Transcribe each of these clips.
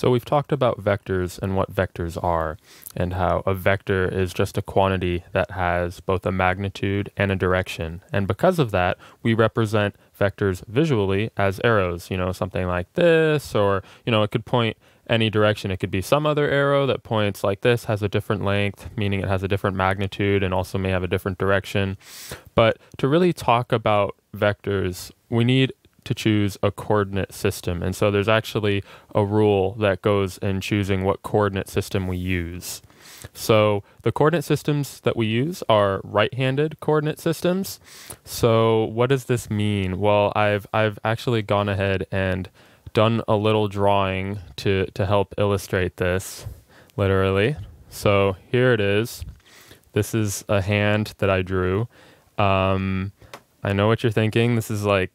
So we've talked about vectors and what vectors are, and how a vector is just a quantity that has both a magnitude and a direction. And because of that, we represent vectors visually as arrows, you know, something like this, or, you know, it could point any direction. It could be some other arrow that points like this, has a different length, meaning it has a different magnitude and also may have a different direction. But to really talk about vectors, we need to choose a coordinate system. And so there's actually a rule that goes in choosing what coordinate system we use. So the coordinate systems that we use are right-handed coordinate systems. So what does this mean? Well, I've I've actually gone ahead and done a little drawing to to help illustrate this literally. So here it is. This is a hand that I drew. Um, I know what you're thinking. This is like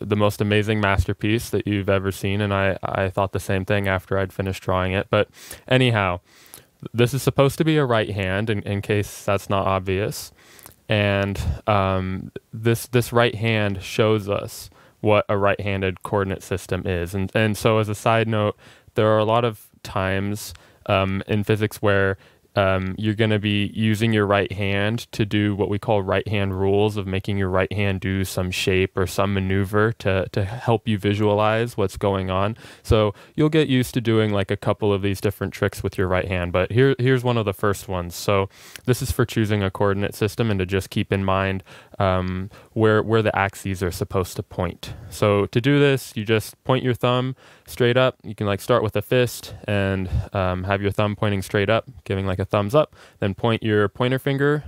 the most amazing masterpiece that you've ever seen, and I, I thought the same thing after I'd finished drawing it. But anyhow, this is supposed to be a right hand in, in case that's not obvious. And um, this this right hand shows us what a right-handed coordinate system is. And and so as a side note, there are a lot of times um, in physics where um, you're going to be using your right hand to do what we call right hand rules of making your right hand do some shape or some maneuver to, to help you visualize what's going on. So you'll get used to doing like a couple of these different tricks with your right hand. But here, here's one of the first ones. So this is for choosing a coordinate system and to just keep in mind um, where, where the axes are supposed to point. So to do this, you just point your thumb straight up. You can like start with a fist and um, have your thumb pointing straight up, giving like a thumbs up. Then point your pointer finger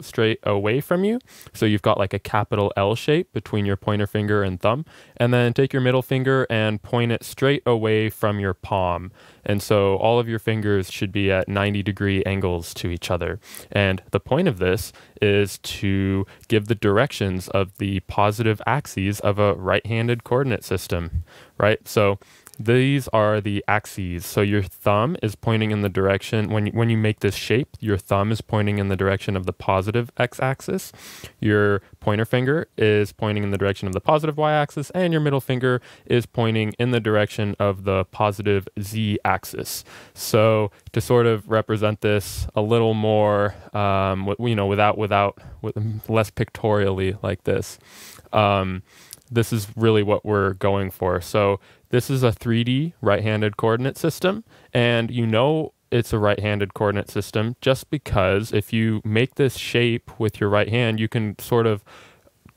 straight away from you. So you've got like a capital L shape between your pointer finger and thumb. And then take your middle finger and point it straight away from your palm. And so all of your fingers should be at 90 degree angles to each other. And the point of this is to give the directions of the positive axes of a right handed coordinate system, right? So these are the axes. So your thumb is pointing in the direction, when you, when you make this shape, your thumb is pointing in the direction of the positive x-axis. Your pointer finger is pointing in the direction of the positive y-axis, and your middle finger is pointing in the direction of the positive z-axis. So to sort of represent this a little more, um, you know, without, without, with, less pictorially like this, um, this is really what we're going for. So this is a 3D right-handed coordinate system, and you know it's a right-handed coordinate system just because if you make this shape with your right hand, you can sort of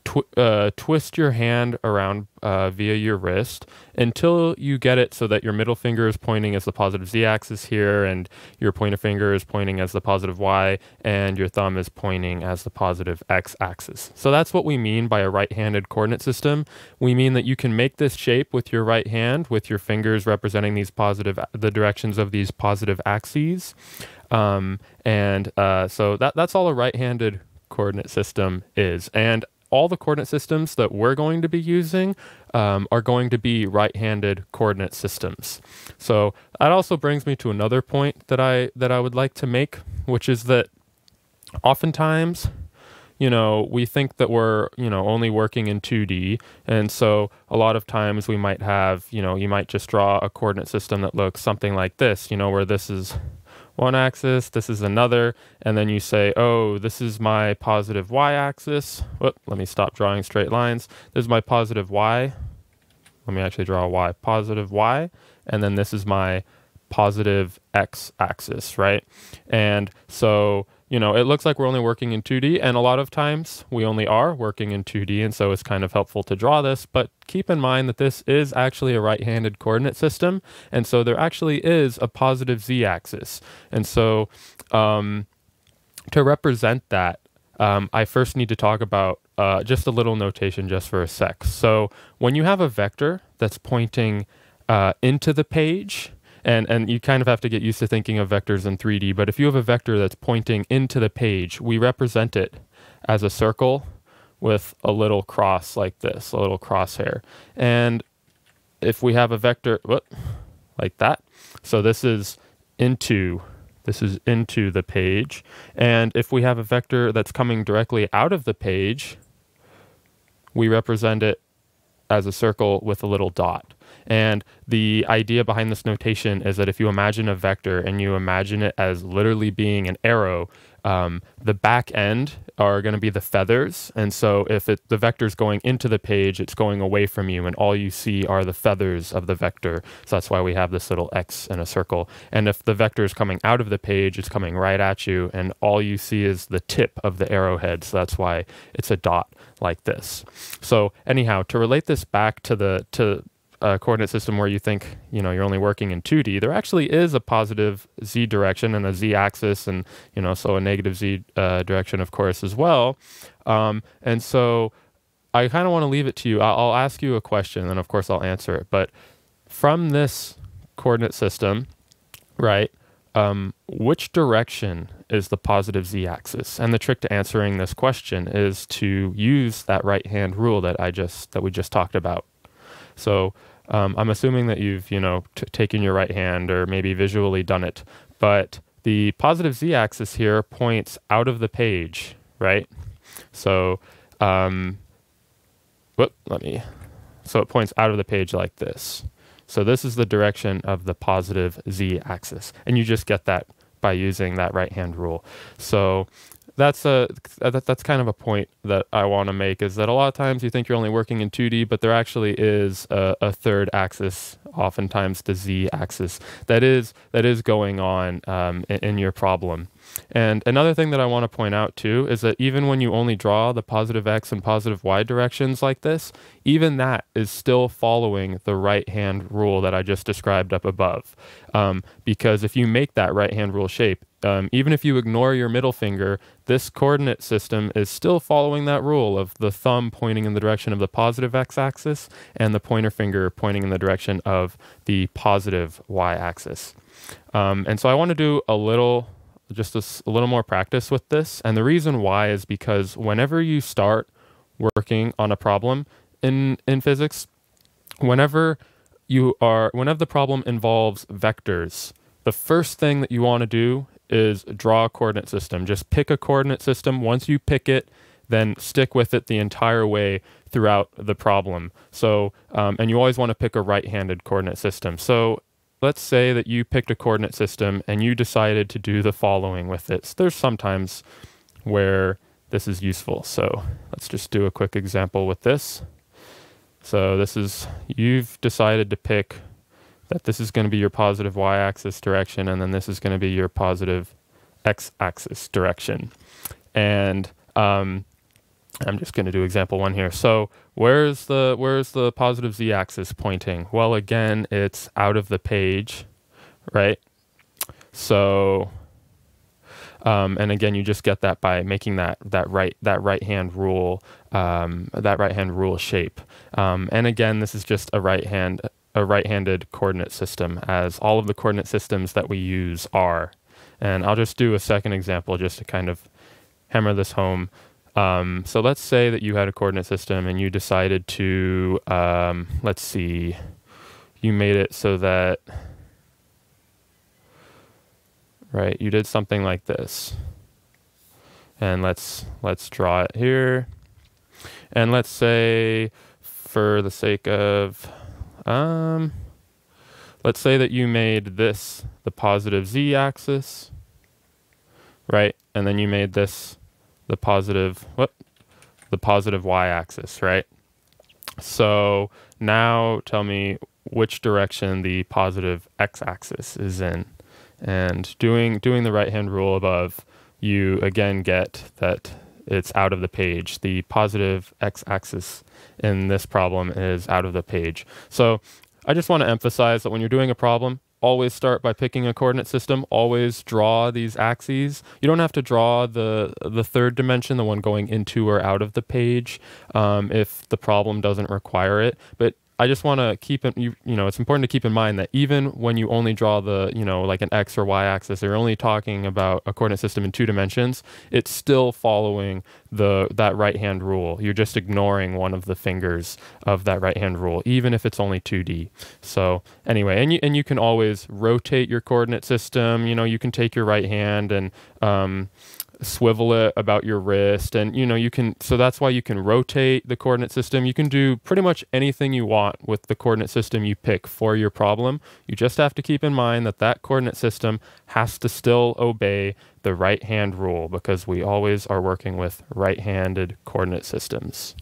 tw- uh, twist your hand around uh, via your wrist until you get it so that your middle finger is pointing as the positive z axis here, and your pointer finger is pointing as the positive y, and your thumb is pointing as the positive x axis. So that's what we mean by a right handed coordinate system. We mean that you can make this shape with your right hand, with your fingers representing these positive, the directions of these positive axes. Um, and uh, so that, that's all a right handed coordinate system is. And all the coordinate systems that we're going to be using um, are going to be right-handed coordinate systems. So that also brings me to another point that I that I would like to make, which is that oftentimes you know, we think that we're, you know, only working in 2D. And so a lot of times we might have, you know, you might just draw a coordinate system that looks something like this, you know, where this is one axis, this is another, and then you say, oh, this is my positive y-axis. Whoop, let me stop drawing straight lines. This is my positive y. Let me actually draw a y. Positive y, and then this is my positive x-axis, right? And so you know, it looks like we're only working in 2D, and a lot of times we only are working in 2D, and so it's kind of helpful to draw this, but keep in mind that this is actually a right-handed coordinate system, and so there actually is a positive z-axis. And so um, to represent that, um, I first need to talk about uh, just a little notation just for a sec. So when you have a vector that's pointing uh, into the page, and and you kind of have to get used to thinking of vectors in 3D. But if you have a vector that's pointing into the page, we represent it as a circle with a little cross like this, a little crosshair. And if we have a vector whoop, like that, so this is into this is into the page. And if we have a vector that's coming directly out of the page, we represent it as a circle with a little dot. And the idea behind this notation is that if you imagine a vector and you imagine it as literally being an arrow, um, the back end are going to be the feathers. And so if it, the vector is going into the page, it's going away from you, and all you see are the feathers of the vector. So that's why we have this little X in a circle. And if the vector is coming out of the page, it's coming right at you, and all you see is the tip of the arrowhead. So that's why it's a dot like this. So anyhow, to relate this back to the to a coordinate system where you think you know you're only working in 2D, there actually is a positive z direction and a z-axis, and you know so a negative z uh, direction, of course, as well. Um, and so I kind of want to leave it to you. I'll, I'll ask you a question, and of course I'll answer it. But from this coordinate system, right? Um, which direction is the positive z-axis? And the trick to answering this question is to use that right-hand rule that I just that we just talked about. So um, I'm assuming that you've, you know, taken your right hand or maybe visually done it, but the positive z-axis here points out of the page, right? So, um, whoop, let me, so it points out of the page like this. So this is the direction of the positive z-axis, and you just get that by using that right-hand rule. So that's a that, that's kind of a point that I want to make is that a lot of times you think you're only working in 2D, but there actually is a, a third axis, oftentimes the z-axis, that is that is going on um, in, your problem. And another thing that I want to point out too is that even when you only draw the positive x and positive y directions like this, even that is still following the right hand rule that I just described up above. Um, because if you make that right hand rule shape, um, even if you ignore your middle finger, this coordinate system is still following that rule of the thumb pointing in the direction of the positive x-axis and the pointer finger pointing in the direction of the positive y-axis. Um, and so I want to do a little just a, a little more practice with this. And the reason why is because whenever you start working on a problem in, in physics, whenever you are, whenever the problem involves vectors, the first thing that you want to do is draw a coordinate system. Just pick a coordinate system. Once you pick it, then stick with it the entire way throughout the problem. So, um, and you always want to pick a right-handed coordinate system. So let's say that you picked a coordinate system and you decided to do the following with it. So there's sometimes where this is useful. So let's just do a quick example with this. So this is, you've decided to pick that this is going to be your positive y-axis direction and then this is going to be your positive x-axis direction. And um, I'm just going to do example one here. So where's the where's the positive z-axis pointing? Well, again, it's out of the page, right? So, um, and again, you just get that by making that that right that right hand rule um, that right hand rule shape. Um, and again, this is just a right hand a right-handed coordinate system, as all of the coordinate systems that we use are. And I'll just do a second example just to kind of hammer this home. Um, so let's say that you had a coordinate system and you decided to, um, let's see, you made it so that, right, you did something like this. And let's, let's draw it here. And let's say, for the sake of, um, let's say that you made this the positive z-axis, right? And then you made this the positive, what? The positive y-axis, right? So now tell me which direction the positive x-axis is in. And doing, doing the right-hand rule above, you again get that it's out of the page. The positive x-axis in this problem is out of the page. So I just want to emphasize that when you're doing a problem, always start by picking a coordinate system. Always draw these axes. You don't have to draw the the third dimension, the one going into or out of the page, um, if the problem doesn't require it. But I just want to keep it, you, you know, it's important to keep in mind that even when you only draw the, you know, like an X or Y axis, you're only talking about a coordinate system in two dimensions, it's still following the, that right hand rule. You're just ignoring one of the fingers of that right hand rule, even if it's only 2D. So anyway, and you, and you can always rotate your coordinate system, you know, you can take your right hand and, um, swivel it about your wrist and you know you can so that's why you can rotate the coordinate system. You can do pretty much anything you want with the coordinate system you pick for your problem. You just have to keep in mind that that coordinate system has to still obey the right hand rule because we always are working with right handed coordinate systems